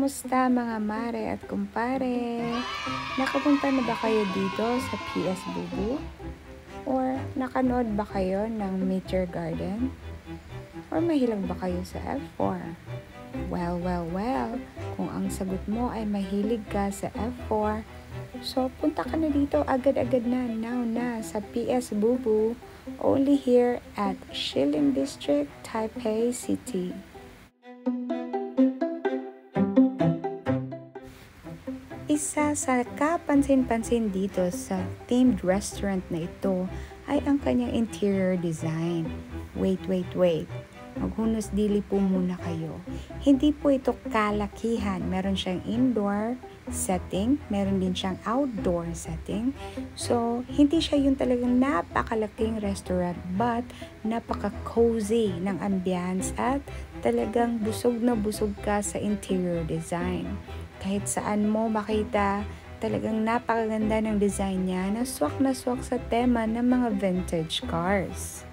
Kumusta mga mare at kumpare? Nakapunta na ba kayo dito sa PS Bubu? Or nakanood ba kayo ng Your Garden? Or mahilig ba kayo sa F4? Well, well, well, kung ang sagot mo ay mahilig ka sa F4, so punta ka na dito agad-agad na, now na, sa PS Bubu, only here at Shilin District, Taipei City. Isa sa kapansin-pansin dito sa themed restaurant na ito ay ang kanyang interior design. Wait, wait, wait. Maghunos dili po muna kayo. Hindi po ito kalakihan. Meron siyang indoor setting, meron din siyang outdoor setting. So, hindi siya yung talagang napakalaking restaurant but napaka-cozy ng ambience at talagang busog na busog ka sa interior design kahit saan mo makita, talagang napakaganda ng design niya na swak na swak sa tema ng mga vintage cars.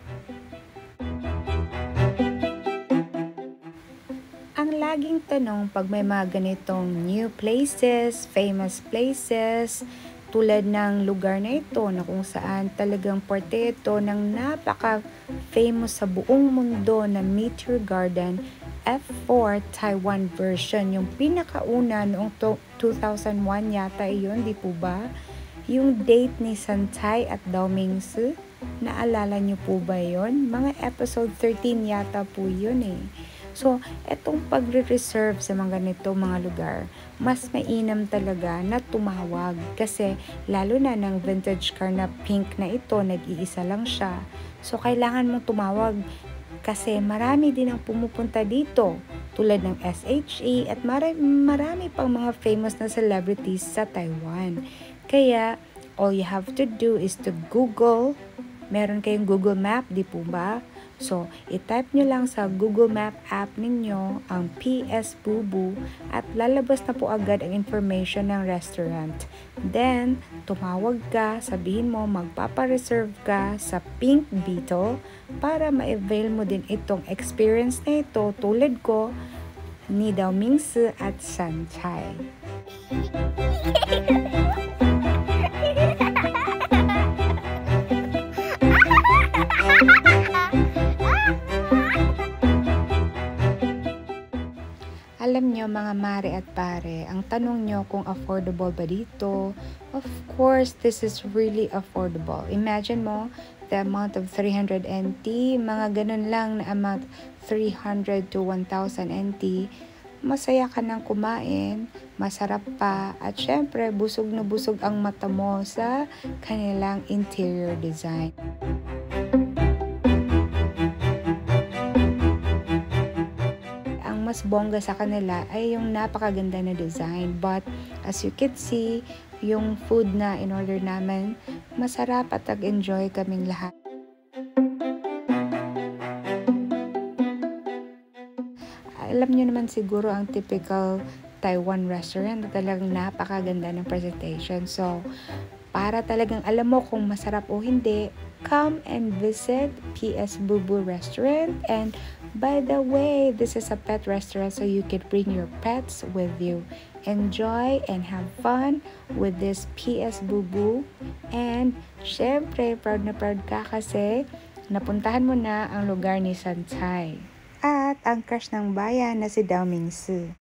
Ang laging tanong pag may mga ganitong new places, famous places, tulad ng lugar na ito na kung saan talagang parte ito ng napaka famous sa buong mundo na Meteor Garden F4 Taiwan version. Yung pinakauna noong 2001 yata yun, di po ba? Yung date ni Santay at Dao Mingsi, naalala niyo po ba yon? Mga episode 13 yata po yun eh. So, etong pagre-reserve sa mga ganito mga lugar, mas mainam talaga na tumawag kasi lalo na ng vintage car na pink na ito, nag-iisa lang siya. So, kailangan mong tumawag kasi marami din ang pumupunta dito tulad ng SHE at marami, marami pang mga famous na celebrities sa Taiwan. Kaya, all you have to do is to Google. Meron kayong Google Map, di po ba? So, itype nyo lang sa Google Map app ninyo ang PS Bubu at lalabas na po agad ang information ng restaurant. Then, tumawag ka, sabihin mo magpapareserve ka sa Pink Beetle para ma-avail mo din itong experience na ito tulad ko ni Dao Mingsi at San Chai. Alam nyo mga mare at pare, ang tanong nyo kung affordable ba dito, of course, this is really affordable. Imagine mo, the amount of 300 NT, mga ganun lang na amount 300 to 1,000 NT, masaya ka nang kumain, masarap pa, at syempre busog na busog ang mata mo sa kanilang interior design. Mas bongga sa kanila ay yung napakaganda na design. But as you can see, yung food na in order namin, masarap at nag-enjoy kaming lahat. Alam niyo naman siguro ang typical Taiwan restaurant na talagang napakaganda ng presentation. So, para talagang alam mo kung masarap o hindi, come and visit PS Bubu Restaurant. And by the way, this is a pet restaurant so you can bring your pets with you. Enjoy and have fun with this PS Bubu. And syempre, proud na proud ka kasi napuntahan mo na ang lugar ni Sanchay. At ang crush ng bayan na si Dao Mingsi.